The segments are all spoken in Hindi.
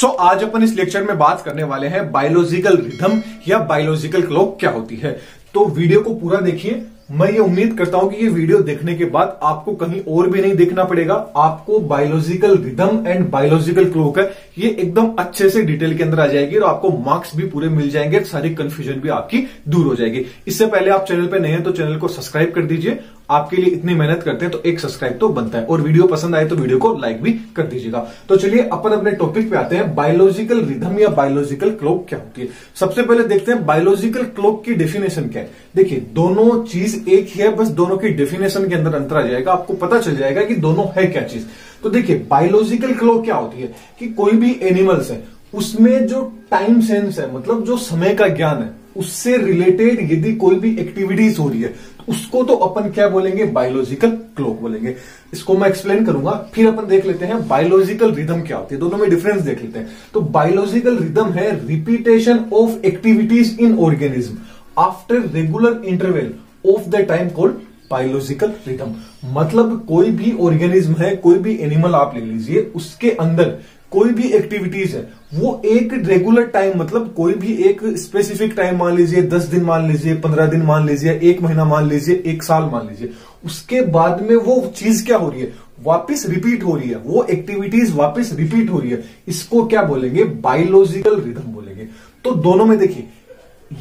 सो so, आज अपन इस लेक्चर में बात करने वाले हैं बायोलॉजिकल रिथम या बायोलॉजिकल क्लॉक क्या होती है। तो वीडियो को पूरा देखिए। मैं ये उम्मीद करता हूँ कि ये वीडियो देखने के बाद आपको कहीं और भी नहीं देखना पड़ेगा। आपको biological rhythm and biological clock है। ये एकदम अच्छे से डिटेल के अंदर आ जाएगी और आपको मार्क्स भी पूरे मिल जाएँगे सारी कंफ्यूजन भी आपकी दूर हो जाएगी। इससे पहले आप चैनल पर नए हैं तो चैनल को सब्सक्राइब कर दीजिए आपके लिए इतनी मेहनत करते हैं तो एक सब्सक्राइब तो बनता है। और वीडियो पसंद आए तो वीडियो को लाइक भी कर दीजिएगा। तो चलिए, अपन अपने टॉपिक पे आते हैं। बायोलॉजिकल रिदम या बायोलॉजिकल क्लॉक क्या होती है? सबसे पहले देखते हैं बायोलॉजिकल क्लॉक की डेफिनेशन क्या है? देखिए, दोनों चीज़ एक ही है, बस दोनों की डेफिनेशन के अंदर अंतर आ जाएगा। आपको पता चल जाएगा कि दोनों है क्या चीज़। तो देखिए बायोलॉजिकल क्लॉक क्या होती है? कि कोई भी एनिमल्स है, उसमें जो टाइम सेंस है मतलब जो समय का ज्ञान है उससे रिलेटेड यदि कोई भी एक्टिविटीज़ हो रही है तो उसको तो अपन क्या बोलेंगे? बायोलॉजिकल क्लॉक बोलेंगे। इसको मैं एक्सप्लेन करूँगा, फिर अपन देख लेते हैं बायोलॉजिकल रिदम क्या होती है। दोनों में डिफरेंस देख लेते हैं। तो बायोलॉजिकल रिदम है repetition of activities in organism after regular interval of the time called biological rhythm मतलब कोई भी ऑर्गेनिज्म है, कोई भी एनिमल आप ले लीजिए, उसके अंदर कोई भी एक्टिविटीज़ है, वो एक रेगुलर टाइम मतलब कोई भी एक स्पेसिफिक टाइम मान लीजिए, दस दिन मान लीजिए, पंद्रह दिन मान लीजिए, एक महीना मान लीजिए, एक साल मान लीजिए, उसके बाद में वो चीज़ क्या हो रही है? वापिस रिपीट हो रही है। वो एक्टिविटीज़ वापिस रिपीट हो रही है। इसको क्या बोलेंगे? बायोलॉजिकल रिदम बोलेंगे। तो दोनों में देखिए,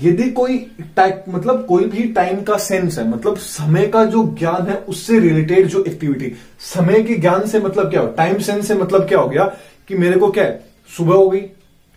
यदि कोई टाइप मतलब कोई भी टाइम का सेंस है मतलब समय का जो ज्ञान है, उससे रिलेटेड जो एक्टिविटी समय के ज्ञान से मतलब क्या हो? टाइम सेंस से मतलब क्या हो गया? कि मेरे को क्या है? सुबह हो गई,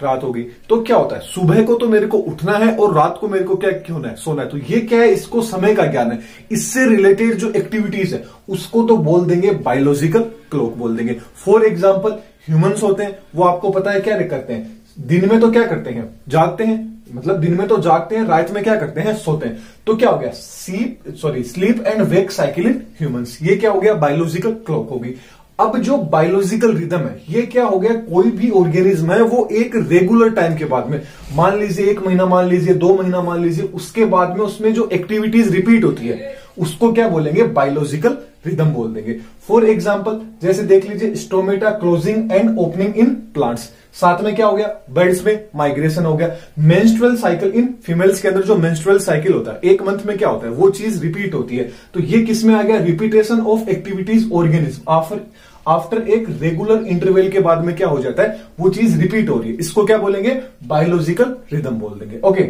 रात होगी तो क्या होता है? सुबह को तो मेरे को उठना है और रात को मेरे को क्या क्यों है? सोना है। तो ये क्या है? इसको समय का ज्ञान है। इससे रिलेटेड जो एक्टिविटीज़ है, उसको तो बोल देंगे बायोलॉजिकल क्लॉक बोल देंगे। फॉर एग्ज़ाम्पल ह्यूमंस होते हैं, वो आपको पता है क्या करते हैं? दिन में तो क्या करते हैं? जागते हैं। मतलब दिन में तो जागते हैं, रात में क्या करते हैं? सोते हैं। तो क्या हो गया? Sleep sorry sleep and wake cycle in humans ये क्या हो गया? बायोलॉजिकल क्लॉक होगी अब जो बायोलॉजिकल रिदम है, ये क्या हो गया? कोई भी ऑर्गेनिज्म है, वो एक रेगुलर टाइम के बाद में, मान लीजिए एक महीना, मान लीजिए दो महीना, मान लीजिए, उसके बाद में उसमें जो एक्टिविटीज़ रिपीट होती है, उसको क्या बोलेंगे? बायोलॉजिकल रिदम बोल देंगे। फॉर एग्ज़ाम्पल जैसे देख लीजिए stomata closing and opening in plants साथ में क्या हो गया? बर्ड्स में माइग्रेशन हो गया। मेंस्ट्रुअल साइकिल इन फीमेल्स के अंदर जो मेंस्ट्रुअल साइकिल होता है, एक मंथ में क्या होता है? वो चीज़ रिपीट होती है। तो ये किसमें आ गया? Repetition of activities organism after एक रेगुलर इंटरवल के बाद में क्या हो जाता है? वो चीज़ रिपीट हो रही है। इसको क्या बोलेंगे? बायोलॉजिकल रिदम बोल देंगे। ओके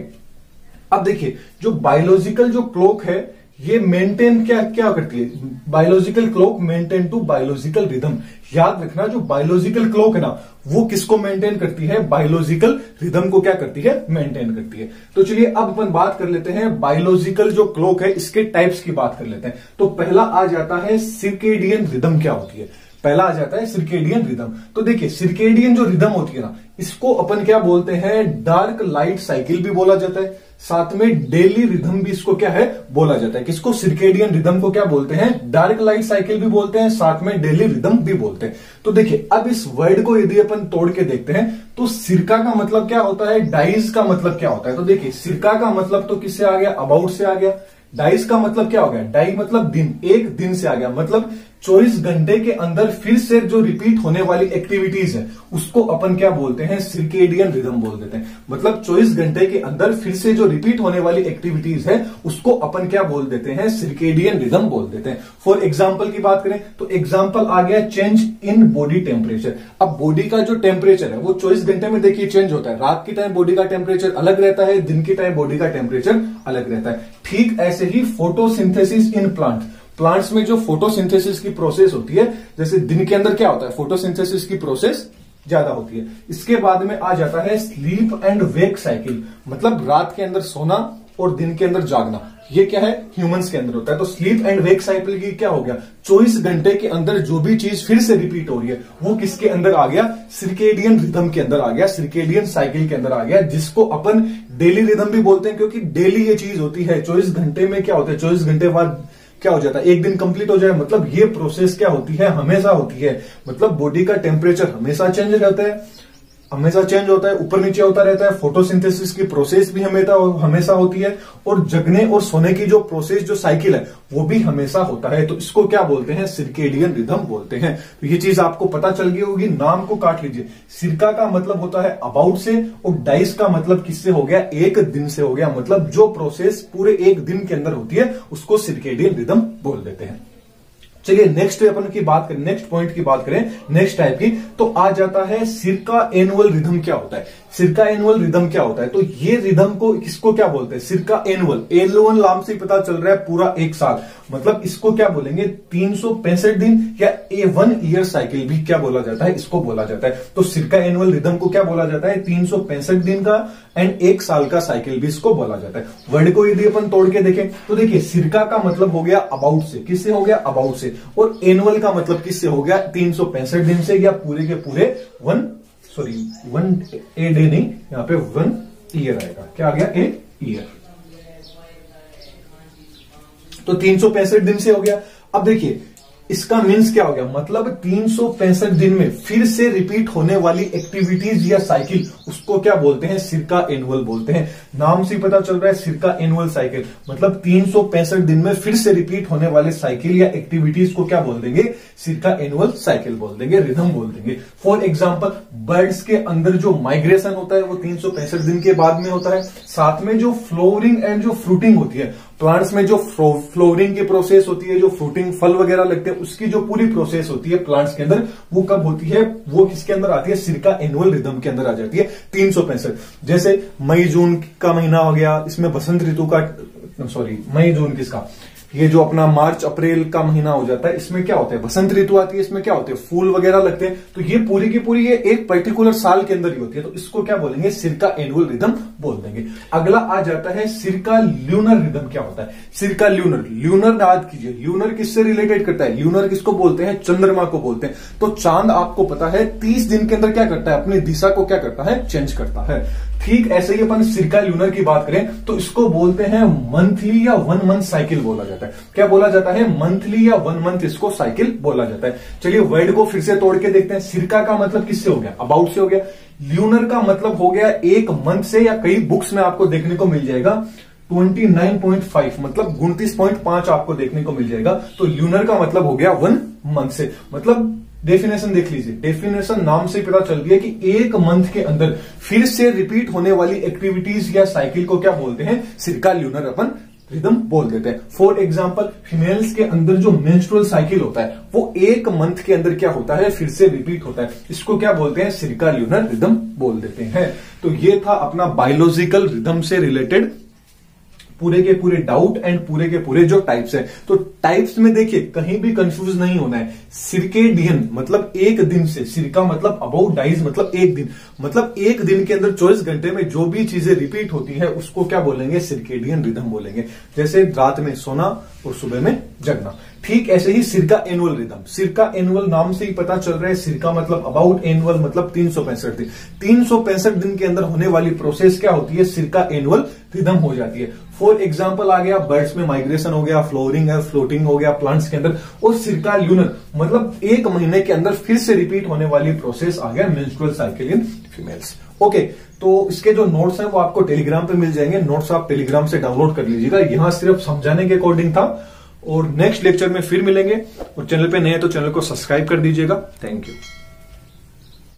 अब देखिए, जो बायोलॉजिकल जो क्लॉक है ये मेंटेन क्या क्या करती है? Biological clock maintain to biological rhythm याद रखना, जो बायोलॉजिकल क्लॉक है ना, वो किसको मेंटेन करती है? बायोलॉजिकल रिदम को क्या करती है? मेंटेन करती है। तो चलिए, अब अपन बात कर लेते हैं बायोलॉजिकल जो क्लॉक है, इसके टाइप्स की बात कर लेते हैं। तो पहला आ जाता है सिकेडियन रिदम क्या होती है? पहला आ जाता है सिर्केडियन रिदम तो देखिए सिर्केडियन जो रिदम होती है ना, इसको अपन क्या बोलते हैं? डार्क लाइट साइकिल भी बोला जाता है। साथ में डेली रिदम भी इसको क्या है? बोला जाता है। किसको? सिर्केडियन रिदम को क्या बोलते हैं? डार्क लाइट साइकिल भी बोलते हैं, साथ में डेली रिदम भी बोलते हैं। तो देखिए, अब इस वर्ड को यदि अपन तोड़ के देखते हैं तो सिरका का मतलब क्या होता है? डाइज का मतलब क्या होता है? तो देखिए, सिरका का मतलब तो किससे आ गया? अबाउट से आ गया। डाइस का मतलब क्या हो गया? डाई मतलब दिन। एक दिन से आ गया। मतलब 24 घंटे के अंदर फिर से जो रिपीट होने वाली एक्टिविटीज़ है, उसको अपन क्या बोलते हैं? सिर्केडियन रिदम बोल देते हैं। मतलब 24 घंटे के अंदर फिर से जो रिपीट होने वाली एक्टिविटीज़ है, उसको अपन क्या बोल देते हैं? सिर्केडियन रिदम बोल देते हैं। फॉर एग्ज़ाम्पल की बात करें तो एग्ज़ाम्पल आ गया चेंज इन बॉडी टेम्परेचर अब बॉडी का जो टेम्परेचर है, वो चौबीस घंटे में देखिए चेंज होता है। रात के टाइम बॉडी का टेम्परेचर अलग रहता है, दिन के टाइम बॉडी का टेम्परेचर अलग रहता है। ठीक ऐसे ही फोटोसिंथेसिस इन प्लांट प्लांट्स में जो फोटोसिंथेसिस की प्रोसेस होती है, जैसे दिन के अंदर क्या होता है? फोटोसिंथेसिस की प्रोसेस ज़्यादा होती है। इसके बाद में आ जाता है स्लीप एंड वेक साइकिल मतलब रात के अंदर सोना और दिन के अंदर जागना। ये क्या है? ह्यूमंस के अंदर होता है। तो स्लीप एंड वेक साइकिल की क्या हो गया? चौबीस घंटे के अंदर जो भी चीज़ फिर से रिपीट हो रही है, वो किसके अंदर आ गया? सिर्केडियन रिदम के अंदर आ गया। सिर्केडियन साइकिल के अंदर आ गया, जिसको अपन डेली रिदम भी बोलते हैं, क्योंकि डेली ये चीज़ होती है। चौबीस घंटे में क्या होता है? चौबीस घंटे बाद क्या हो जाता है? एक दिन कंप्लीट हो जाए मतलब ये प्रोसेस क्या होती है? हमेशा होती है। मतलब बॉडी का टेम्परेचर हमेशा चेंज रहता है। हमेशा चेंज होता है, ऊपर नीचे होता रहता है फोटोसिंथेसिस की प्रोसेस भी हमेशा हमेशा होती है, और जगने और सोने की जो प्रोसेस जो साइकिल है, वो भी हमेशा होता है। तो इसको क्या बोलते हैं? सिरकेडियन रिदम बोलते हैं। तो ये चीज़ आपको पता चल गई होगी, नाम को काट लीजिए। सिरका का मतलब होता है अबाउट से, और डाइस का मतलब किससे हो गया? एक दिन से हो गया। मतलब जो प्रोसेस पूरे एक दिन के अंदर होती है, उसको सिरकेडियन रिदम बोल देते हैं। चलिए नेक्स्ट अपन की बात करें नेक्स्ट पॉइंट की बात करें नेक्स्ट टाइप की तो आ जाता है सिरका एनुअल रिदम क्या होता है? सिरका एनुअल रिदम क्या होता है? तो ये रिदम को इसको क्या बोलते हैं? सिरका एनुअल एनुअल नाम से पता चल रहा है पूरा एक साल। मतलब इसको क्या बोलेंगे? तीन सौ पैंसठ दिन या ए वन ईयर साइकिल भी क्या बोला जाता है? इसको बोला जाता है। तो सिरका एनुअल रिदम को क्या बोला जाता है? तीन सौ पैंसठ दिन का एंड एक साल का साइकिल भी इसको बोला जाता है। वर्ड को यदि अपन तोड़ के देखें तो देखिए, सिरका का मतलब हो गया अबाउट से। किससे हो गया? अबाउट से। और एनुअल का मतलब किससे हो गया? तीन सौ पैंसठ दिन से या पूरे के पूरे one sorry one a day नहीं, यहाँ पे वन ईयर आएगा। क्या आ गया? ए ईयर तो तीन सौ पैंसठ दिन से हो गया। अब देखिए इसका मीन्स क्या हो गया? मतलब तीन दिन में फिर से रिपीट होने वाली एक्टिविटीज़ या साइकिल उसको क्या बोलते हैं? सिरका एनुअल बोलते हैं। नाम से पता चल रहा है, सिरका एनुअल साइकिल मतलब तीन दिन में फिर से रिपीट होने वाले साइकिल या एक्टिविटीज़ को क्या बोल देंगे? सिरका एनुअल साइकिल बोल देंगे रिथम बोल देंगे। फॉर एग्ज़ाम्पल बर्ड्स के अंदर जो माइग्रेशन होता है, वो तीन दिन के बाद में होता है। साथ में जो फ्लोरिंग एंड जो फ्रूटिंग होती है प्लांट्स में जो फ्लोरिंग की प्रोसेस होती है, जो फ्रूटिंग फल वगैरह लगते हैं, उसकी जो पूरी प्रोसेस होती है प्लांट्स के अंदर, वो कब होती है? वो किसके अंदर आती है? सिरका एनुअल रिदम के अंदर आ जाती है, तीन सौ पैंसठ। जैसे मई, जून का महीना हो गया, इसमें बसंत ऋतु का सॉरी मई, जून किसका? ये जो अपना मार्च, अप्रैल का महीना हो जाता है, इसमें क्या होता है? बसंत ऋतु आती है, इसमें क्या होते हैं? फूल वगैरह लगते हैं। तो ये पूरी की पूरी ये एक पर्टिकुलर साल के अंदर ही होती है। तो इसको क्या बोलेंगे? सिरका एनुअल रिदम बोल देंगे। अगला आ जाता है सिर का ल्यूनर रिदम क्या होता है? सिर का ल्यूनर ल्यूनर याद कीजिए। ल्यूनर किससे रिलेटेड करता है? ल्यूनर किसको बोलते हैं? चंद्रमा को बोलते हैं। तो चाँद आपको पता है, तीस दिन के अंदर क्या करता है? अपनी दिशा को क्या करता है? चेंज करता है। ठीक ऐसे ही अपन सिरका ल्यूनर की बात करें तो इसको बोलते हैं मंथली या वन मंथ साइकिल बोला जाता है। क्या बोला जाता है? मंथली या वन मंथ इसको साइकिल बोला जाता है। चलिए वर्ड को फिर से तोड़ के देखते हैं। सिरका का मतलब किससे हो गया? अबाउट से हो गया। ल्यूनर का मतलब हो गया एक मंथ से या कई बुक्स में आपको देखने को मिल जाएगा। 29.5 मतलब उनतीस आपको देखने को मिल जाएगा। तो ल्यूनर का मतलब हो गया वन मंथ से। मतलब डेफिनेशन देख लीजिए। डेफिनेशन नाम से पता चल गया कि एक मंथ के अंदर फिर से रिपीट होने वाली एक्टिविटीज़ या साइकिल को क्या बोलते हैं? सिरका ल्यूनर अपन रिदम बोल देते हैं। फॉर एग्ज़ाम्पल फीमेल्स के अंदर जो मेंस्ट्रुअल साइकिल होता है, वो एक मंथ के अंदर क्या होता है? फिर से रिपीट होता है। इसको क्या बोलते हैं? सिरका ल्यूनर रिदम बोल देते हैं। तो ये था अपना बायोलॉजिकल रिदम से रिलेटेड पूरे के पूरे डाउट एंड पूरे के पूरे जो टाइप्स है। तो टाइप्स में देखिए, कहीं भी कंफ्यूज नहीं होना है। सिरकेडियन मतलब एक दिन से। सिरका मतलब अबाउट डाइज मतलब एक दिन। मतलब एक दिन के अंदर चौबीस घंटे में जो भी चीज़ें रिपीट होती है, उसको क्या बोलेंगे? सिरकेडियन रिदम बोलेंगे। जैसे रात में सोना और सुबह में जगना। ठीक ऐसे ही सिरका एनुअल रिदम सिरका एनुअल नाम से ही पता चल रहा है, सिरका मतलब अबाउट एनुअल मतलब तीन सौ पैंसठ दिन। तीन सौ पैंसठ दिन के अंदर होने वाली प्रोसेस क्या होती है? सिरका एनुअल रिदम हो जाती है। फॉर एग्ज़ाम्पल आ गया बर्ड्स में माइग्रेशन हो गया फ्लोरिंग है फ्लोटिंग हो गया प्लांट्स के अंदर। और सिरका ल्यूनर मतलब एक महीने के अंदर फिर से रिपीट होने वाली प्रोसेस आ गया menstrual cycle in females okay तो इसके जो नोट्स हैं वो आपको टेलीग्राम पे मिल जाएँगे। नोट्स आप टेलीग्राम से डाउनलोड कर लीजिएगा। यहाँ सिर्फ़ समझाने के अकॉर्डिंग था। और नेक्स्ट लेक्चर में फिर मिलेंगे। और चैनल पे नए हैं तो चैनल को सब्सक्राइब कर दीजिएगा। Thank you